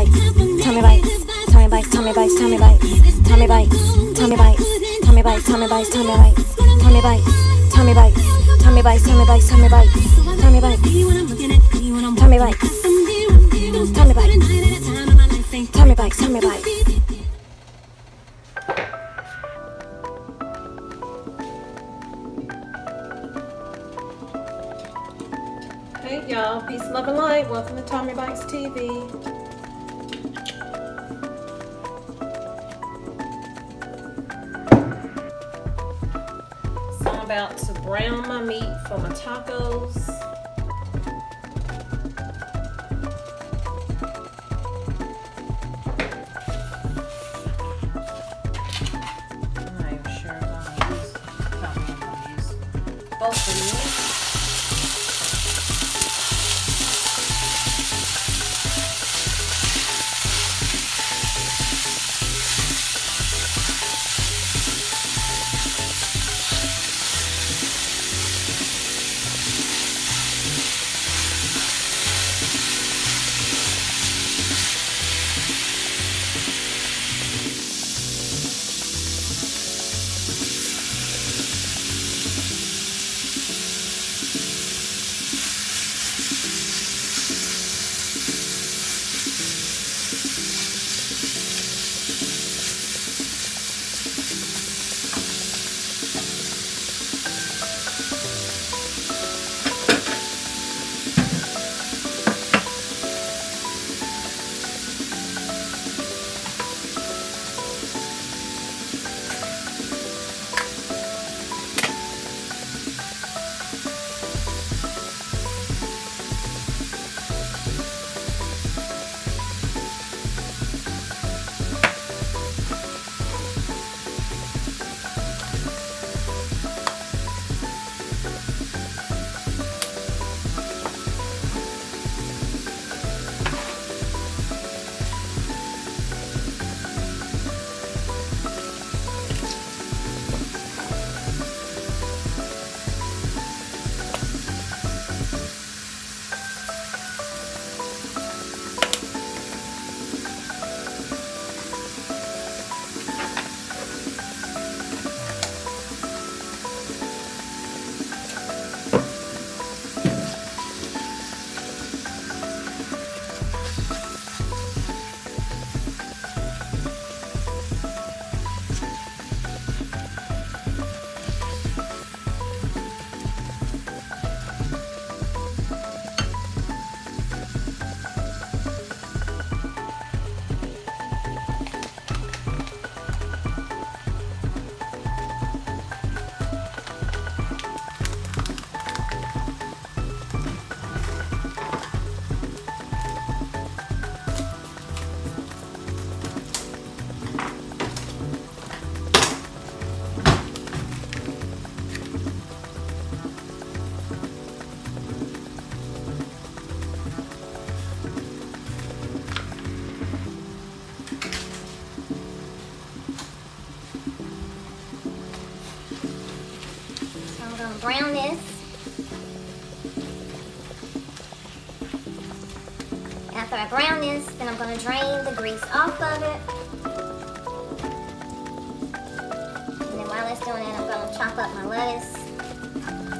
bites, tummy bites, tummy bites, tummy bites, tummy bites, tummy bites, tummy bites, tummy bites, tummy bites, tummy bites, tummy bites, tummy bites, tummy bites, tummy bites, tummy bites, tummy bites, tummy bites, tummy bites, tummy bites, tummy bites. Hey y'all, peace, love, and light. Welcome to Tommy Bitez TV. About to brown my meat for my tacos. Both of these. Gonna brown this. After I brown this, then I'm gonna drain the grease off of it. And then while it's doing that, I'm gonna chop up my lettuce